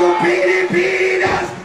Paco